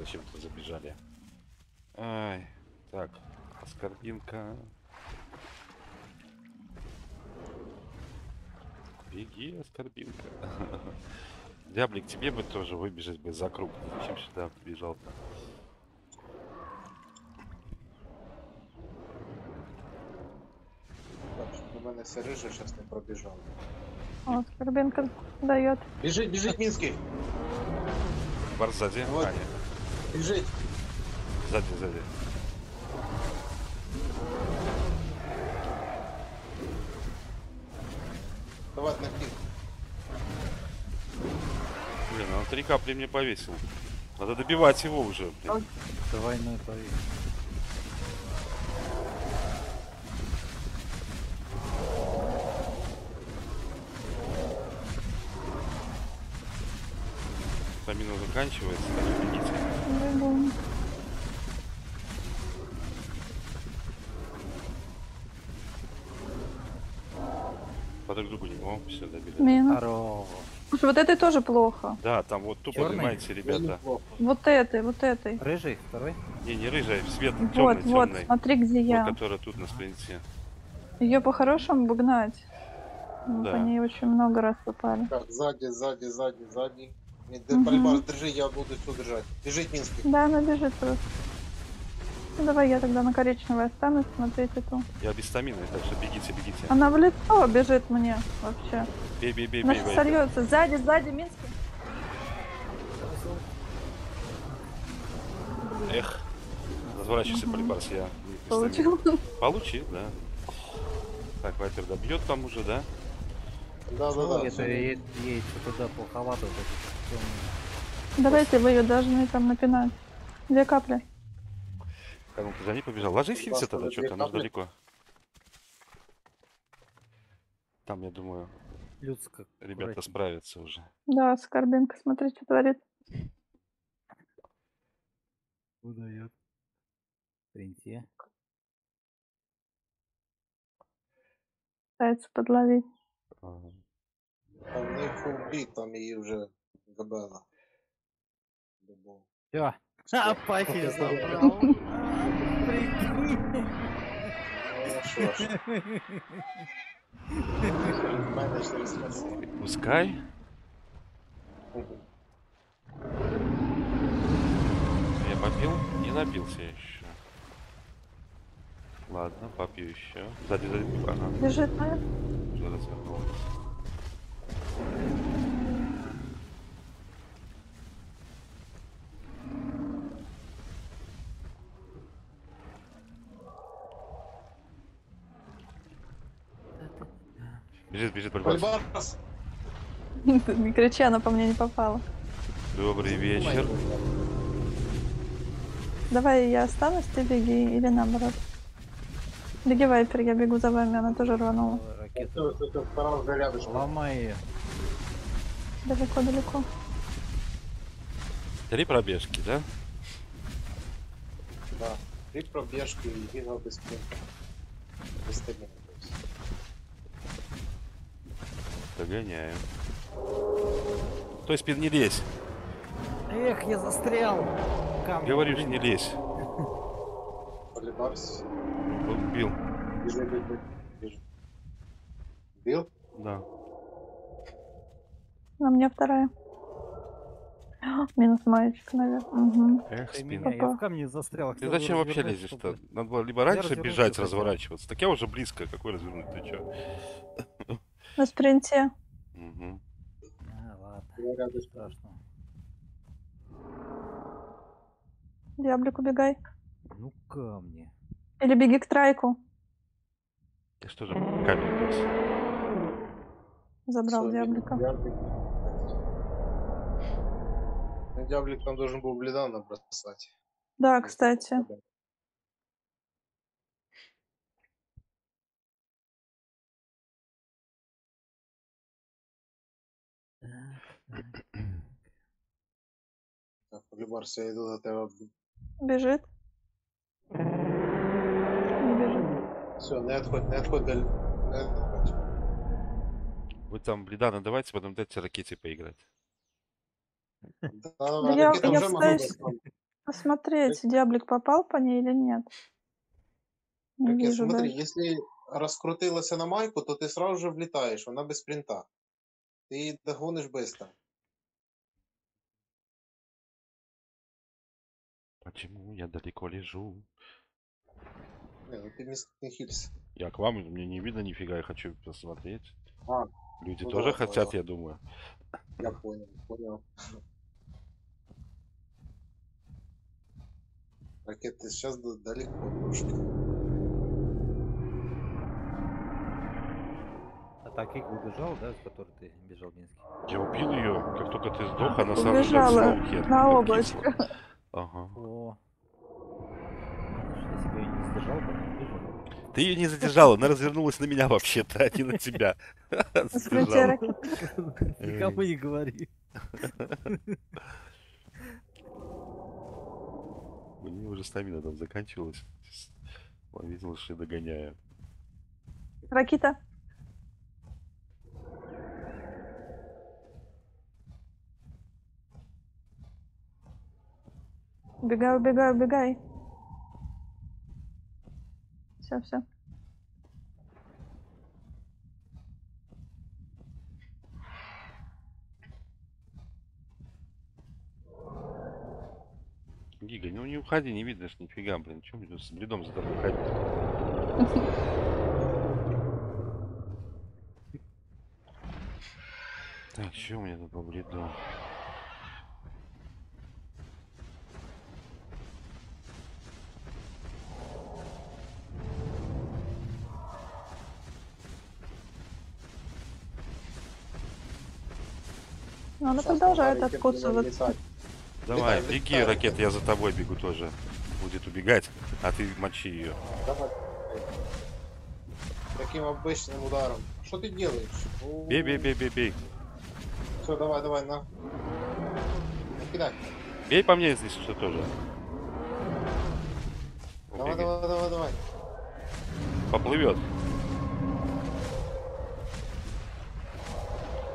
зачем-то забежали. Ай, так, оскорбинка. Беги, оскорбинка. Дяблик, тебе бы тоже выбежать бы за круг. Зачем сюда побежал-то? Так, щоб до мене все риже зараз не пробіжало. О, Скорбинка дает. Біжить, біжить, Мінський! Бар сзади. Вот. А, нет, Біжить! сзади, сзади. Давай на клік. Блин, он три капли мне повесил. Надо добивать его уже. блин. Давай на это. и- Стамина заканчивается. бегите. Бегу По друг другу не О, все, добили. Минус. Здорово. Слушай, вот этой тоже плохо. Да, там вот тупо Чёрный? занимайте, ребята. Неплохо. Вот этой, вот этой. Рыжий, второй. Не, не рыжая, свет Вот, темный, вот, темный. смотри, где я. Вот, которая тут на спринте. Ее по-хорошему бы гнать. Мы Да. по ней очень много раз попали. Так, ззаді, ззаді, ззаді, ззаді. Ні, де Мгм. Полібар, держи, я буду все держати. Біжить Мінський. Да, она бежит просто. Ну, давай я тогда на коричневой останусь смотреть эту. Я без стамины, так что бегите, бегите. Она в лицо бежит мне вообще. Бей, бей, бей, Она бей, сольется. Сзади, сзади, Минский. Эх, разворачивайся, Мгм. Полибарс, я... Получил. Получи, да. Так, Вайпер добьет там уже, да? Да, да, да. Это ей, туда плоховато. Давайте вы ее должны там напинать. Две капли. Как он за ней побежал? Ложись, Хинси, Баста, тогда, две что-то, она же капли. далеко. Там, я думаю, Людска. ребята аккуратней. справятся уже. Да, Скорбинка, смотри, что творит. Выдает. Принте. Пытается подловить. Ага. Там в них фулбіт, там її вже габела. Добав. Все. а, пахи забрал. Пускай. Я попил? Не напился еще. Ладно, попью еще. Сзади, сзади. Ага, Бежит моя. уже развернулась. Бежит, бежит, Бальбас. Полібарс! Не кричи, она по мне не попала. Добрый вечер. Давай я останусь, ты беги, или наоборот. Беги, Вайпер, я бегу за вами, она тоже рванула. Ракета. Це, це, це втора вже рядышком. Ломай ее. Далеко-далеко. Три пробежки, да? Да. Три пробіжки і бігав без спинки. Догоняем. То есть не лезь. Эх, я застрял. Камни. Говоришь, блин. не лезь. Полібарс. Убил. Біжи, біжи, біжи. Біл? Да. На мне вторая. А, Минус маечка, наверное. Угу. Эх, Ты спина. меня, я Попал. в камни застрял. Ты хотел зачем вообще развернуть, лезешь-то? чтобы- Надо было либо раньше развернуться бежать, хотел. разворачиваться. Так я уже близко. Какой развернуть? Ты чё? На спринте. Рядышком. Страшно. Диаблик, убегай. Ну камни. Или беги к трайку. Я что же камень брось? Забрал Всё, диаблика. Дяблик. Ну, Дяблик там должен был бледа набросать. Да, кстати. Так, Полибарс, я иду до тебя. Бежит. Не бежит. Все, не отходь, не отходь, даль... не отходь. Вы там, Блидана, давайте потом дайте ракете поиграть. Да, Да я- ракета я уже могла пытаюсь- бы Посмотреть, Диаблик попал по ней или нет. Не Ракет, вижу смотри, даже. если раскрутилася на майку, то ти сразу же влітаєш, вона без спринта. Ти її догониш Почему я далеко лежу? Не, ну ти міст не хілься. Я к вам, мне не видно нифига, я хочу посмотреть. А, Люди ну тоже да, хотят, да. я думаю. я понял, понял. Ракет, ты сейчас далеко трошки. А так их убежал, да, с которой ты бежал Минский? Я убил ее, как только ты сдох, она сразу же Убежала на облачко. Ага. О. Не задержал, не. Ты ее не задержала, она развернулась на меня вообще-то, а не на тебя. Никому не говори. Мне уже стамина там заканчивалась. Видел, что я догоняю. Ракита. Убегай, убегай, убегай. Все, все. Гига, ну не уходи, не видно ж нифига, блин. Чем мне с бредом за тобой ходить? Так, что у меня тут по бреду? Но она Щас продолжает откусываться. Давай, Летай, беги, летай. ракет, я за тобой бегу тоже. Будет убегать, а ты мочи ее. Давай. Таким обычным ударом. Что ты делаешь? Бей, бей, бей, бей, бей. Все, давай, давай, на. Кидай. Бей по мне, если что, тоже. Давай, Убегай. давай, давай, давай. Поплывет.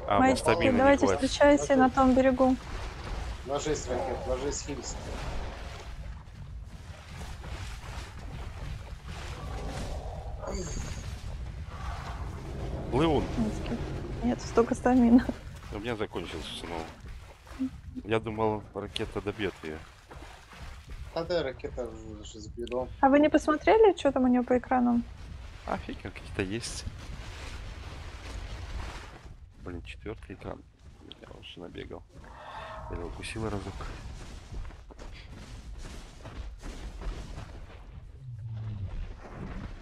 А, Мальчики, не давайте хватит. встречайся на том берегу. Ложись, ракет, ложись. Плывун. Минский. Нет, столько стамина. У меня закончился самого. Я думал, ракета добьет ее. А да, ракета уже с бедом. А вы не посмотрели, что там у нее по экранам? А фиг, какие-то есть. Блин, четвертый экран. Я уже набегал. Я его укусил разок.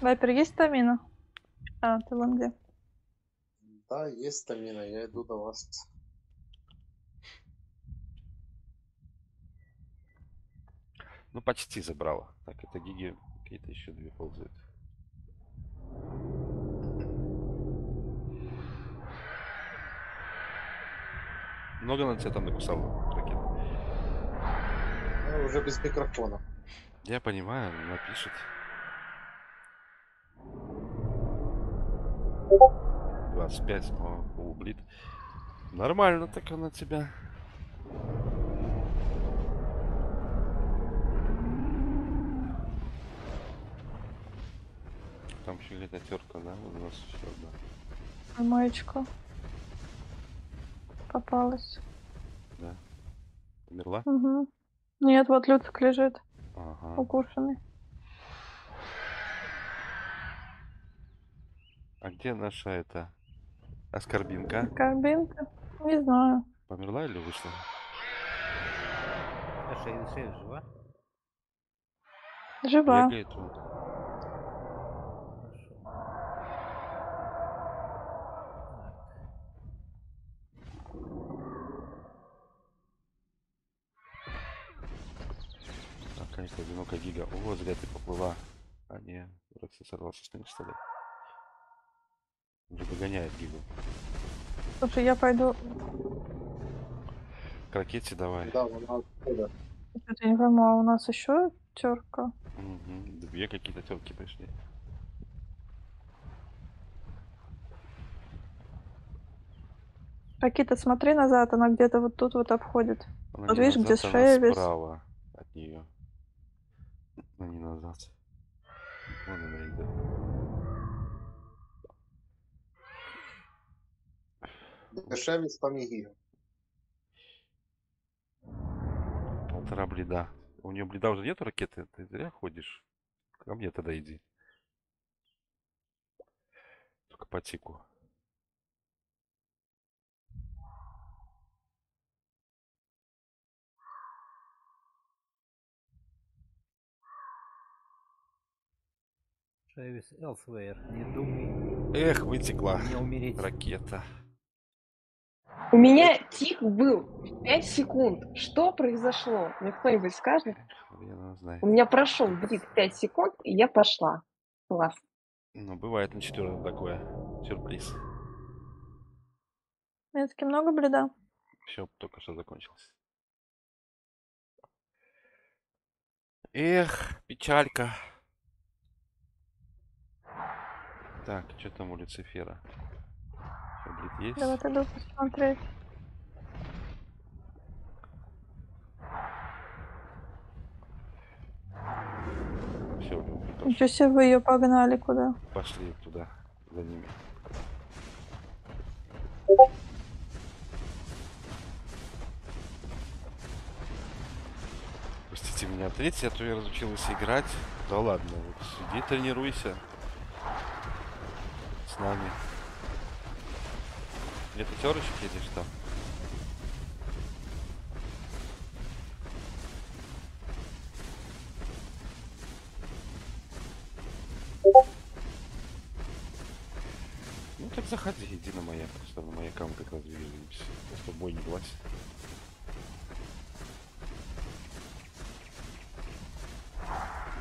Вайпер, есть стамина? А, ты вон где. Да, есть стамина, я иду до вас. Ну, почти забрала. Так, это гиги какие-то еще две ползают. Много на тебя там накусал ракет? Ну, уже без микрофона. Я понимаю, напишет. Двадцать пять, о, полублит. Нормально так она тебя. Там еще где-то терка, да? У нас еще одна. Маечка. Попалась. Умерла? Угу. Нет, вот Люцик лежит, Ага. укушенный. А где наша эта оскорбинка? Кабинка? Не знаю. Померла или вышла? А шея, шея жива? Жива. Бегает. А, конечно, одинокая гига. О, зря ты поплыла. А не, Рекси сорвался с ним, что ли? Уже догоняет гигу. Слушай, я пойду... К ракете давай. Да, вон оттуда. Я не пойму, а у нас еще терка? Мгм, Две какие-то терки пришли. Ракита, смотри назад, она где-то вот тут вот обходит. Она Вот видишь, где назад, она Шевис? справа от нее. Но не назад. Вон она идет. Дешевість там і Полтора блида. У нее блида уже нету ракеты? Ты зря ходишь. Ко мне тогда иди. Только по тику. Шевис Элсвейр, не думай Эх, вытекла не умереть. ракета. У меня тик был 5 секунд. Что произошло? Мне кто-нибудь скажет? У меня прошел блик 5 секунд, и я пошла. Класс. Ну, бывает на четвертом такое. Сюрприз. Метки много бледа. Все, только что закончилось. Эх, печалька. Так, что там у Люцифера? Блин, есть? Давай иду посмотреть. Все, Ничего себе, вы ее погнали куда? пошли туда, за ними. Пустите меня третий, а то я разучилась играть. Да ладно, вот сиди, тренируйся. С нами. Где пятерочек едешь там? Ну так заходи, иди на маяк, просто на маякам как раз двигаемся. Просто бой не влазь.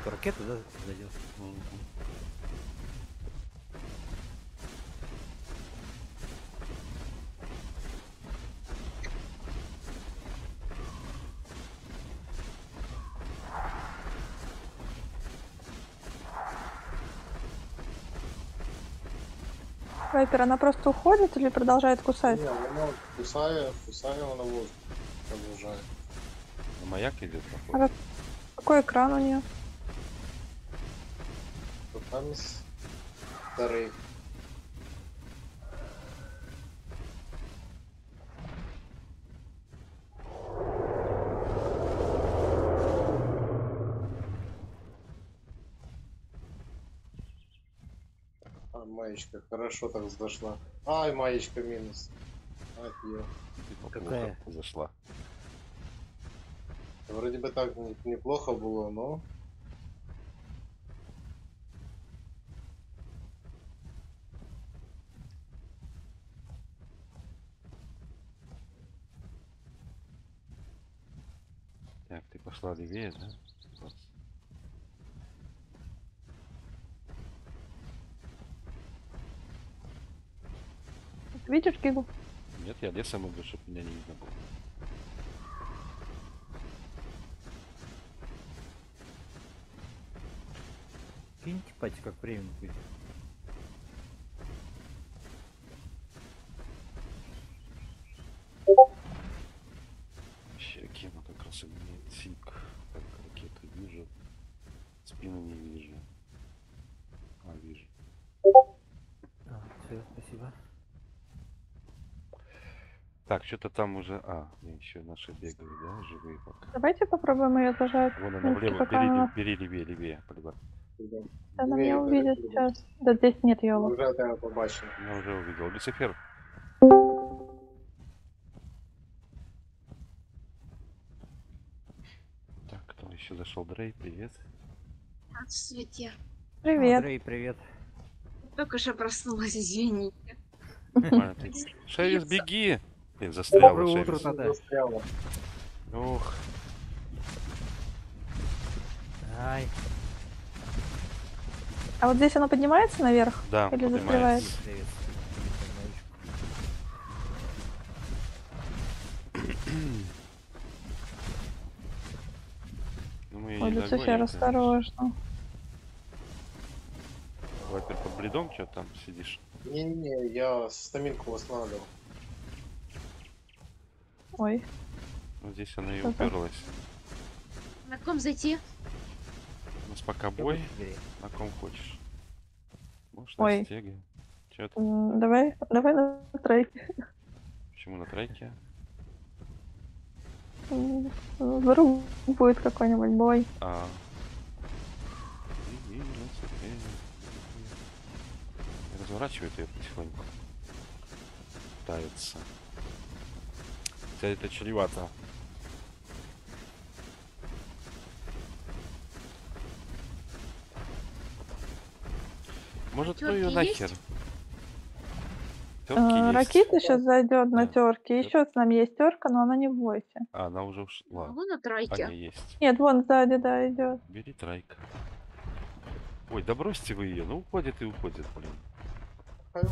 Ракета, да, зайдет? Вайпер, она просто уходит или продолжает кусать? Ні, воно кусає, кусає, воно воздух продовжує. На маяк идет, А походу. как- Какой экран у нее? То там із старий. Маечка, хорошо так зашла. Ай, маечка минус. Ай, Какая? Зашла. Вроде бы так не- неплохо было, но... Так, ты пошла левее, да? Видишь гигу? Нет, я лесом иду, чтобы меня не видно было. Киньте пати, как временно будет. Вообще кину как раз и мне тик. Так, ракету вижу. Спину не вижу. А, вижу. А, все, спасибо. Так, что-то там уже... А, еще наши бегают, да, живые пока. Давайте попробуем ее зажать. Вон она Ну, влево, пока бери, она- бери левее, левее, когда Она меня увидит сейчас. Да здесь нет Йола. Вже тебе побачив. Я уже увидел. Люцифер. Так, кто еще зашел? Дрей, привет. Здравствуйте. Привет. Андрей, привет. Только что проснулась, извините. Шерис, беги! Блин, застрял Доброе утро, Шерис. Тада. Застряла. Ух, Ай, А вот здесь оно поднимается наверх? да, Или поднимается. застревает? Ну, Ой, не Люцифер, осторожно. Вайпер под бледом, что там сидишь? Не-не-не, я стаминку восстанавливал. Ой, Ну, здесь она и Что там? уперлась. На ком зайти? У нас пока бой. На ком хочешь. Можешь Ой. на стеге. Че ты? м, давай, давай на трейке. Почему на треке? М, Вдруг будет какой-нибудь бой. А. И- и на стеге. Разворачивает ее потихоньку. Пытается. Хотя это чревато. Может, ну ее нахер. Есть. Ракита сейчас зайдет на терке. Еще с нами есть терка, но она не в войсе. А, она уже ушла. Могу на А, тройке. не, есть. Нет, вон сзади, да, идет. Бери трайк. Ой, да бросьте вы ее. Ну, уходит и уходит, блин.